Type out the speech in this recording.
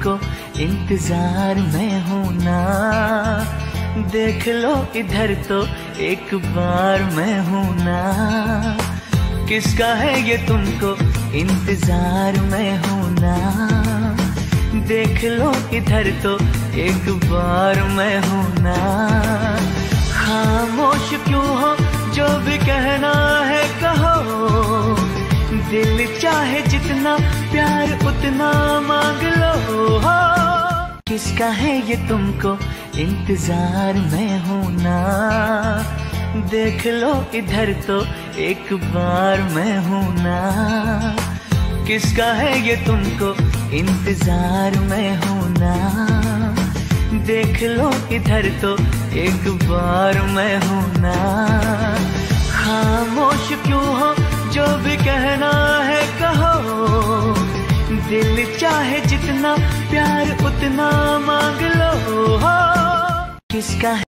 तुमको इंतज़ार में हूँ ना। देख लो इधर तो एक बार मैं हूँ ना। किसका है ये तुमको इंतज़ार में हूँ ना। देख लो इधर तो एक बार मैं हूँ ना। खामोश क्यों हो? जो भी कहना है कहो। दिल चाहे जितना प्यार उतना मांग लो। किसका है ये तुमको इंतज़ार में हूँ ना। देख लो इधर तो एक बार मैं हूँ ना। किसका है ये तुमको इंतज़ार में हूँ ना। देख लो इधर तो एक बार मैं हूँ ना। खामोश क्यों हो? जो भी कहना है कहो। दिल चाहे जितना प्यार उतना किसका है